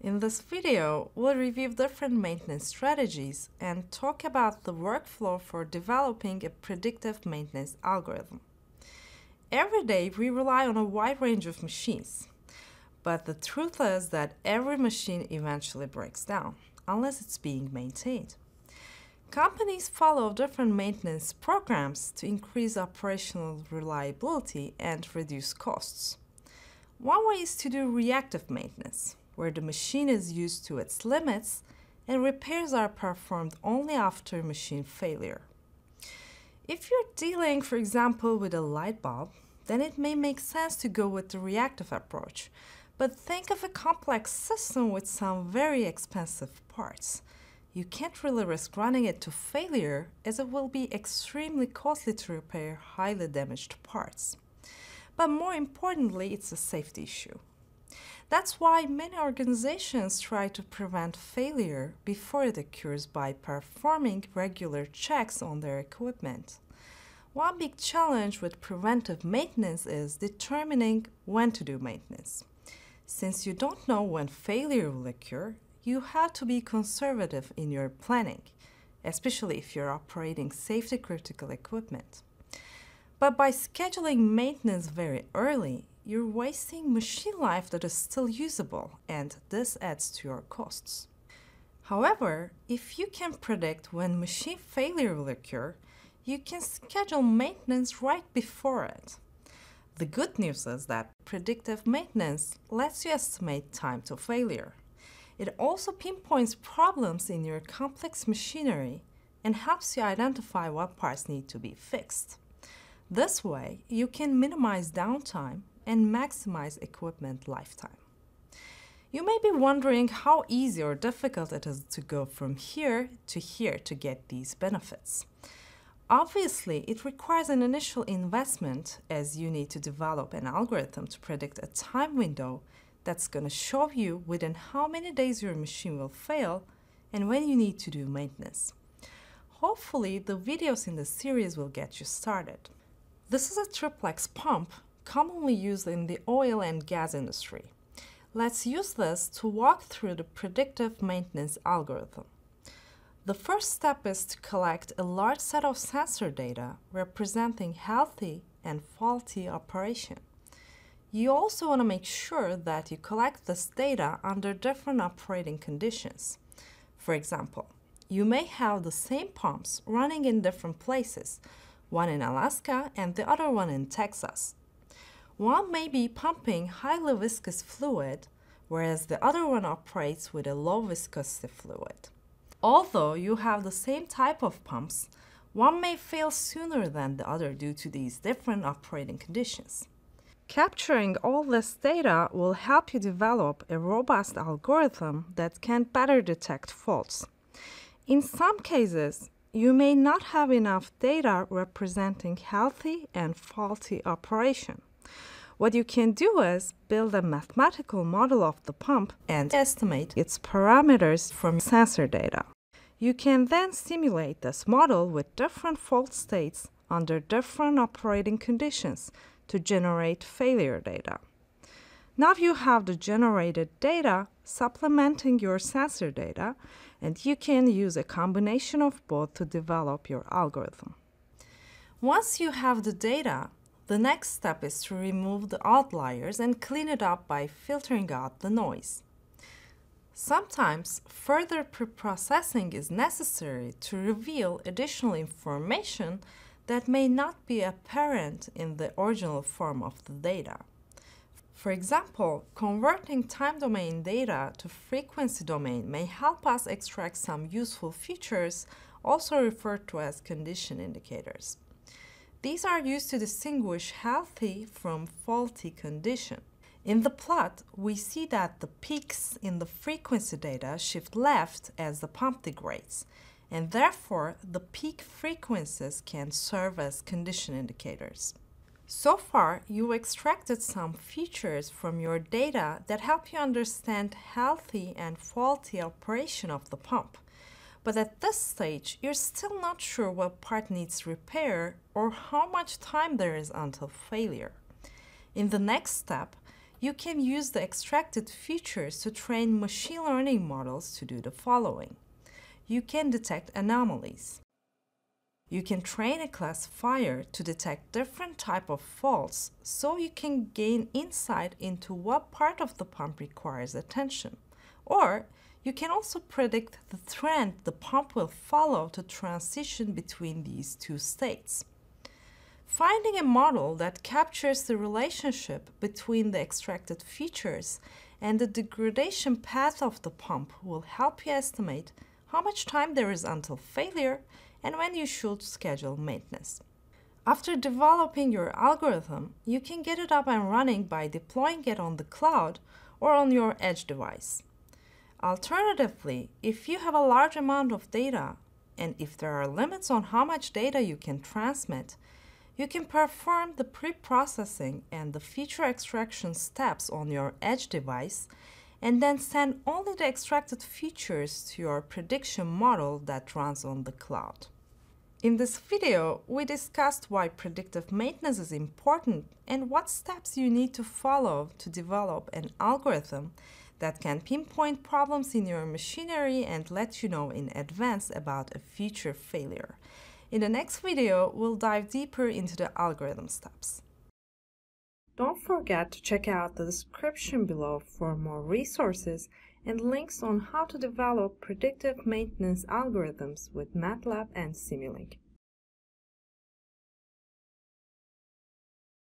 In this video, we'll review different maintenance strategies and talk about the workflow for developing a predictive maintenance algorithm. Every day, we rely on a wide range of machines, but the truth is that every machine eventually breaks down, unless it's being maintained. Companies follow different maintenance programs to increase operational reliability and reduce costs. One way is to do reactive maintenance, where the machine is used to its limits and repairs are performed only after machine failure. If you're dealing, for example, with a light bulb, then it may make sense to go with the reactive approach. But think of a complex system with some very expensive parts. You can't really risk running it to failure as it will be extremely costly to repair highly damaged parts. But more importantly, it's a safety issue. That's why many organizations try to prevent failure before it occurs by performing regular checks on their equipment. One big challenge with preventive maintenance is determining when to do maintenance. Since you don't know when failure will occur, you have to be conservative in your planning, especially if you're operating safety critical equipment. But by scheduling maintenance very early, you're wasting machine life that is still usable, and this adds to your costs. However, if you can predict when machine failure will occur, you can schedule maintenance right before it. The good news is that predictive maintenance lets you estimate time to failure. It also pinpoints problems in your complex machinery and helps you identify what parts need to be fixed. This way, you can minimize downtime and maximize equipment lifetime. You may be wondering how easy or difficult it is to go from here to here to get these benefits. Obviously, it requires an initial investment as you need to develop an algorithm to predict a time window that's going to show you within how many days your machine will fail and when you need to do maintenance. Hopefully, the videos in this series will get you started. This is a triplex pump commonly used in the oil and gas industry. Let's use this to walk through the predictive maintenance algorithm. The first step is to collect a large set of sensor data representing healthy and faulty operation. You also want to make sure that you collect this data under different operating conditions. For example, you may have the same pumps running in different places, one in Alaska and the other one in Texas. One may be pumping highly viscous fluid, whereas the other one operates with a low viscosity fluid. Although you have the same type of pumps, one may fail sooner than the other due to these different operating conditions. Capturing all this data will help you develop a robust algorithm that can better detect faults. In some cases, you may not have enough data representing healthy and faulty operation. What you can do is build a mathematical model of the pump and estimate its parameters from sensor data. You can then simulate this model with different fault states under different operating conditions to generate failure data. Now you have the generated data supplementing your sensor data, and you can use a combination of both to develop your algorithm. Once you have the data, the next step is to remove the outliers and clean it up by filtering out the noise. Sometimes further preprocessing is necessary to reveal additional information that may not be apparent in the original form of the data. For example, converting time domain data to frequency domain may help us extract some useful features, also referred to as condition indicators. These are used to distinguish healthy from faulty condition. In the plot, we see that the peaks in the frequency data shift left as the pump degrades, and therefore the peak frequencies can serve as condition indicators. So far, you extracted some features from your data that help you understand healthy and faulty operation of the pump. But at this stage, you're still not sure what part needs repair or how much time there is until failure. In the next step, you can use the extracted features to train machine learning models to do the following. You can detect anomalies. You can train a classifier to detect different type of faults so you can gain insight into what part of the pump requires attention. Or you can also predict the trend the pump will follow to transition between these two states. Finding a model that captures the relationship between the extracted features and the degradation path of the pump will help you estimate how much time there is until failure and when you should schedule maintenance. After developing your algorithm, you can get it up and running by deploying it on the cloud or on your edge device. Alternatively, if you have a large amount of data and if there are limits on how much data you can transmit, you can perform the pre-processing and the feature extraction steps on your edge device and then send only the extracted features to your prediction model that runs on the cloud. In this video, we discussed why predictive maintenance is important and what steps you need to follow to develop an algorithm that can pinpoint problems in your machinery and let you know in advance about a future failure. In the next video, we'll dive deeper into the algorithm steps. Don't forget to check out the description below for more resources and links on how to develop predictive maintenance algorithms with MATLAB and Simulink.